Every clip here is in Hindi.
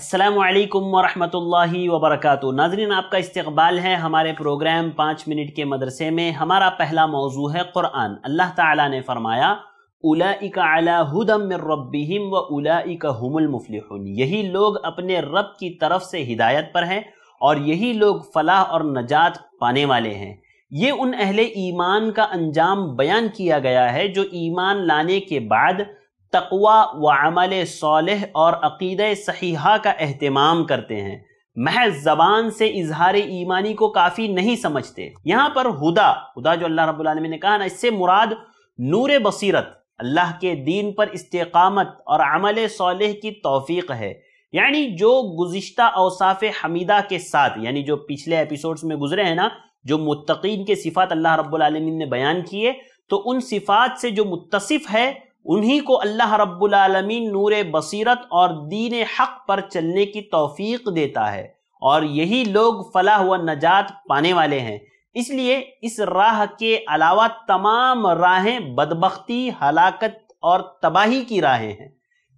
असलकम वरहमतुल्लाहि वबरकatuh नाजरीन, आपका इस्तबाल है हमारे प्रोग्राम पाँच मिनट के मदरसे में। हमारा पहला मौजू है क़ुरान अल्लाह ताला ने फरमाया, उलाइका अला हुदम मिर रब्बिहिम व उलाइका हुमुल मुफलिहून। यही लोग अपने रब की तरफ़ से हिदायत पर हैं और यही लोग फलाह और नजात पाने वाले हैं। ये उन अहले ईमान का अंजाम बयान किया गया है जो ईमान लाने के बाद तकवा व अमल सालह और अकीद सहीहा का अहतमाम करते हैं। महज जबान से इजहार ईमानी को काफ़ी नहीं समझते। यहाँ पर हुदा हुदा जो अल्लाह रब्बुल आलमीन ने कहा ना, इससे मुराद नूर बसीरत, अल्लाह के दीन पर इस्तेकामत और अमल सालह की तौफीक है। यानी जो गुज्त अवसाफ हमीदा के साथ, यानी जो पिछले एपिसोड्स में गुजरे हैं ना, जो मुत्तकीन के सिफात अल्लाह रब्बुल आलमीन ने बयान किए तो उन सिफात से जो मुतसिफ है उन्हीं को अल्लाह रब्बुल आलमीन नूर बसीरत और दीन हक पर चलने की तौफीक देता है और यही लोग फलाह व नजात पाने वाले हैं। इसलिए इस राह के अलावा तमाम राहें बदबख्ती, हलाकत और तबाही की राहें हैं।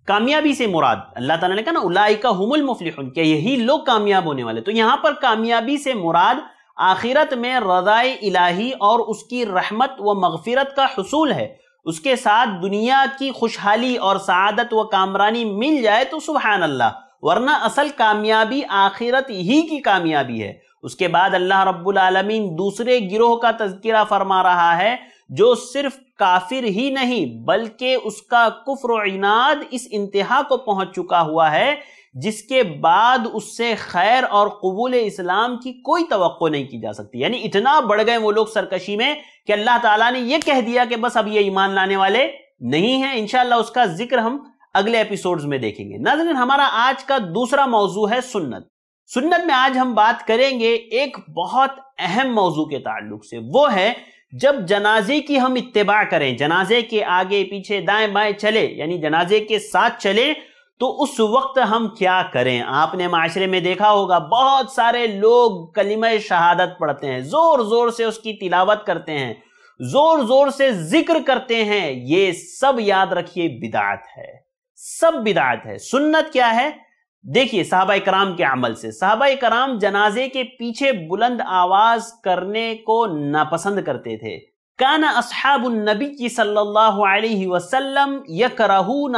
कामयाबी से मुराद, अल्लाह ताला ने कहा ना, उलाइका हुमुल मुफलिहुन के यही लोग कामयाब होने वाले? तो यहाँ पर कामयाबी से मुराद आखिरत में रजाए इलाही और उसकी रहमत व मगफिरत का हसूल है। उसके साथ दुनिया की खुशहाली और सआदत व कामरानी मिल जाए तो सुबहान अल्लाह वरना असल कामयाबी आखिरत ही की कामयाबी है। उसके बाद अल्लाह रब्बुल आलमीन दूसरे गिरोह का तस्करा फरमा रहा है, जो सिर्फ़ काफिर ही नहीं, बल्कि उसका कुफ्र इनाद इस इंतहा को पहुँच चुका हुआ है, जिसके बाद उससे खैर और कबूल इस्लाम की कोई तो नहीं की जा सकती। यानी इतना बढ़ गए वो लोग सरकशी में कि अल्लाह ताला ने यह कह दिया कि बस अब ये ईमान लाने वाले नहीं है। इनशाला उसका ज़िक्र हम अगले एपिसोड्स में देखेंगे। नाजरीन, हमारा आज का दूसरा मौजू है सुन्नत। सुन्नत में आज हम बात करेंगे एक बहुत अहम मौजू के ताल्लुक से, वो है जब जनाजे की हम इत्तेबा करें, जनाजे के आगे पीछे दाएँ बाएँ चले, यानी जनाजे के साथ चले तो उस वक्त हम क्या करें? आपने माशरे में देखा होगा, बहुत सारे लोग कलिम शहादत पढ़ते हैं ज़ोर ज़ोर से उसकी तिलावत करते हैं ज़ोर ज़ोर से ज़िक्र करते हैं। ये सब याद रखिए, बिदात है, सब बिदात है। सुन्नत क्या है? देखिए, साहबा कराम के अमल से। साहबा कराम जनाजे के पीछे बुलंद आवाज़ करने को नापसंद करते थे। काना असहाबी सल्लल्लाहु अलैहि वसल्लम यकरहून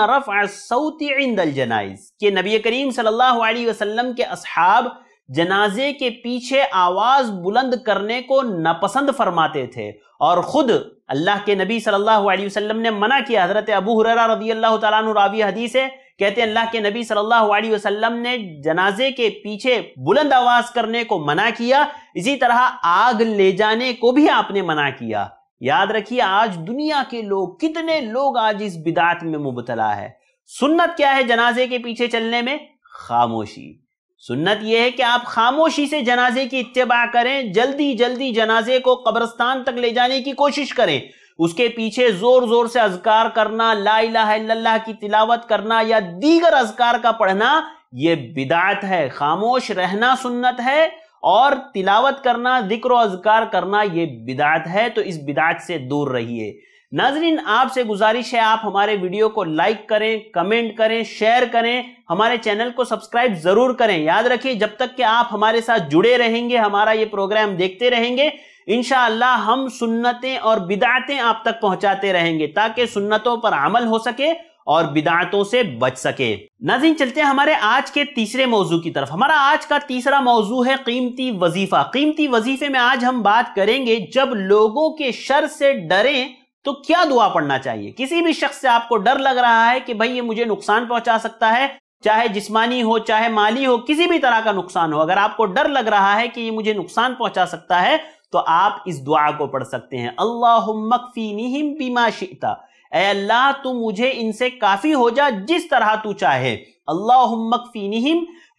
के नबी करीम वसल्लम के असहाब जनाजे के पीछे आवाज़ बुलंद करने को नापसंद फरमाते थे। और खुद अल्लाह के नबी सल्लल्लाहु अलैहि वसल्लम ने मना किया। हज़रत अबू हुररा रदी अल्लाह तआला रावी हदीस है कहते हैं, अल्लाह के नबी सल्लल्लाहु अलैहि वसल्लम ने जनाजे के पीछे बुलंद आवाज़ करने को मना किया। इसी तरह आग ले जाने को भी आपने मना किया। याद रखिए, आज दुनिया के लोग, कितने लोग आज इस बिदात में मुबतला है। सुन्नत क्या है जनाजे के पीछे चलने में? खामोशी। सुन्नत यह है कि आप खामोशी से जनाजे की इत्तेबा करें जल्दी जल्दी जनाजे को कब्रस्तान तक ले जाने की कोशिश करें। उसके पीछे ज़ोर ज़ोर से अजकार करना, ला इलाहा की तिलावत करना या दीगर अजकार का पढ़ना यह बिदात है, खामोश रहना सुन्नत है और तिलावत करना, ज़िक्र अजकार करना, ये बिदात है तो इस बिदात से दूर रहिए। नाजरीन, आपसे गुजारिश है, आप हमारे वीडियो को लाइक करें, कमेंट करें, शेयर करें, हमारे चैनल को सब्सक्राइब ज़रूर करें। याद रखिए, जब तक कि आप हमारे साथ जुड़े रहेंगे, हमारा ये प्रोग्राम देखते रहेंगे इनशाला हम सुन्नतें और बिदातें आप तक पहुंचाते रहेंगे, ताकि सुन्नतों पर अमल हो सके और बिदातों से बच सके। नाजिन चलते हैं हमारे आज के तीसरे मौजू की तरफ़। हमारा आज का तीसरा मौजू है कीमती वजीफा। कीमती वजीफे में आज हम बात करेंगे, जब लोगों के शर से डरें तो क्या दुआ पढ़ना चाहिए? किसी भी शख्स से आपको डर लग रहा है कि भाई ये मुझे नुकसान पहुँचा सकता है, चाहे जिस्मानी हो, चाहे माली हो, किसी भी तरह का नुकसान हो, अगर आपको डर लग रहा है कि ये मुझे नुकसान पहुँचा सकता है तो आप इस दुआ को पढ़ सकते हैं। अल्लाह मकफीनिम बीमा शिता। अल्लाह, तू मुझे इनसे काफ़ी हो जा जिस तरह तू चाहे। अल्लाह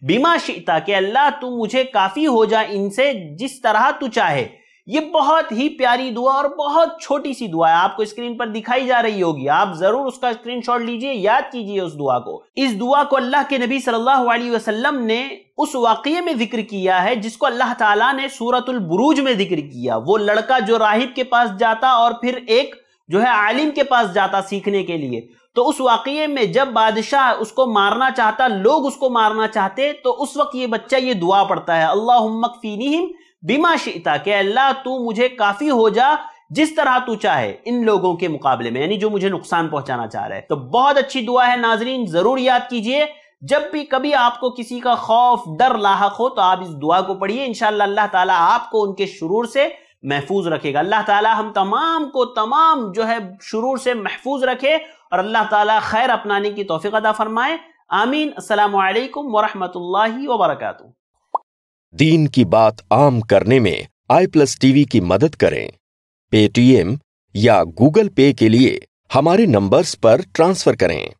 बिमा शिता। के अल्लाह, तू मुझे काफ़ी हो जा इनसे जिस तरह तू चाहे। ये बहुत ही प्यारी दुआ और बहुत छोटी सी दुआ है। आपको स्क्रीन पर दिखाई जा रही होगी। आप ज़रूर उसका स्क्रीनशॉट लीजिए, याद कीजिए उस दुआ को। इस दुआ को अल्लाह के नबी सल्लल्लाहु अलैहि वसल्लम ने उस वाकये में ज़िक्र किया है, जिसको अल्लाह ताला ने सूरतुल बुरूज में ज़िक्र किया। वो लड़का जो राहिब के पास जाता और फिर एक जो है आलिम के पास जाता सीखने के लिए। तो उस वाकये में जब बादशाह उसको मारना चाहता, लोग उसको मारना चाहते तो उस वक्त ये बच्चा ये दुआ पड़ता है अल्लाह बिमा शिता के अल्लाह, तू मुझे काफ़ी हो जा, जिस तरह तू चाहे, इन लोगों के मुकाबले में, यानी जो मुझे नुकसान पहुंचाना चाह रहे हैं। तो बहुत अच्छी दुआ है, नाजरीन, ज़रूर याद कीजिए। जब भी कभी आपको किसी का खौफ, डर लाक हो तो आप इस दुआ को पढ़िए। इंशाला अल्लाह ताला आपको उनके शुरूर से महफूज रखेगा। अल्लाह ताला हम तमाम को तमाम जो है शुरूर से महफूज रखे और अल्लाह ताला खैर अपनाने की तोफ़ी अदा फरमाए। आमीन। अस्सलाम वालेकुम वरहमतुल्लाहि वबरकातुहू। दीन की बात आम करने में आई प्लस टीवी की मदद करें। पेटीएम या गूगल पे के लिए हमारे नंबर्स पर ट्रांसफ़र करें।